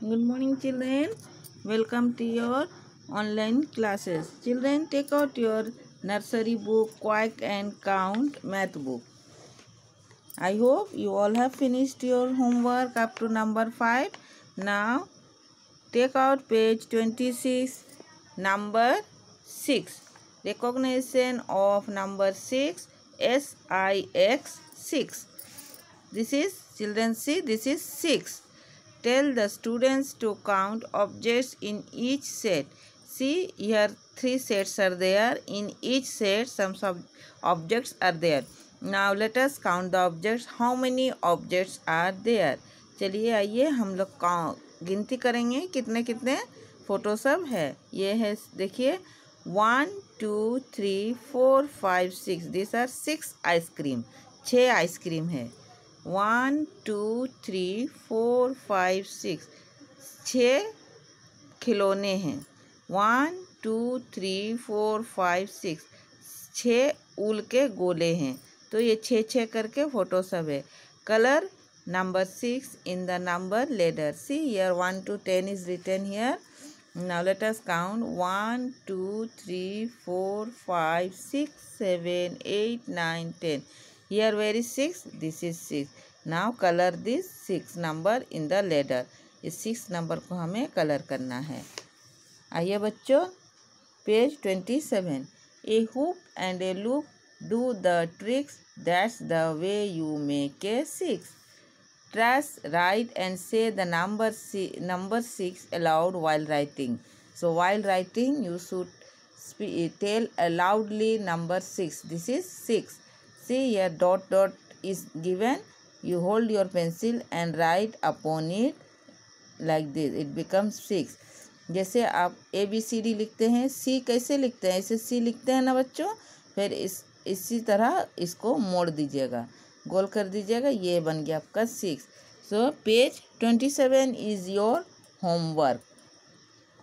Good morning, children. Welcome to your online classes. Children, take out your nursery book, Quack and Count math book. I hope you all have finished your homework up to number 5. Now, take out page 26, number 6. Recognition of number 6, S-I-X, 6. This is, children see, this is 6. Tell the students to count objects in each set. See here three sets are there. In each set some sub objects are there. Now let us count the objects. How many objects are there? चलिए आइए हम लोग गिनती करेंगे कितने कितने photo सब है ये है देखिए one two three four five six this are six ice cream छः आइसक्रीम है one, two, three, four, five, six, छ खिलौने हैं। One, two, three, four, five, six, छः उल के गोले हैं। तो ये छः छः करके फ़ोटो सब है। Colour, number six, in the number ladder C, year one two ten is return here. now let us count 1 2 3 4 5 6 7 8 9 10 here where is 6 this is 6 now color this 6 number in the ladder इस six number को हमें colour करना है आइए बच्चों page twenty seven a hook and a look do the tricks that's the way you make a six trace right and say the number number six aloud while writing so while writing you should tell loudly number six this is six see here dot dot is given. You hold your pencil and write upon it like this. It becomes six. जैसे आप A B C D लिखते हैं सी कैसे लिखते हैं? ऐसे सी लिखते हैं ना बच्चों? फिर इस, इसी तरह इसको मोड़ दीजिएगा। गोल कर दीजिएगा, ये बन गया आपका six so page twenty seven is your homework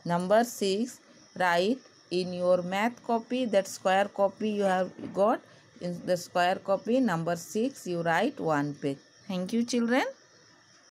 number six right in your math copy that square copy you have got in the square copy number 6 you write one page. Thank you children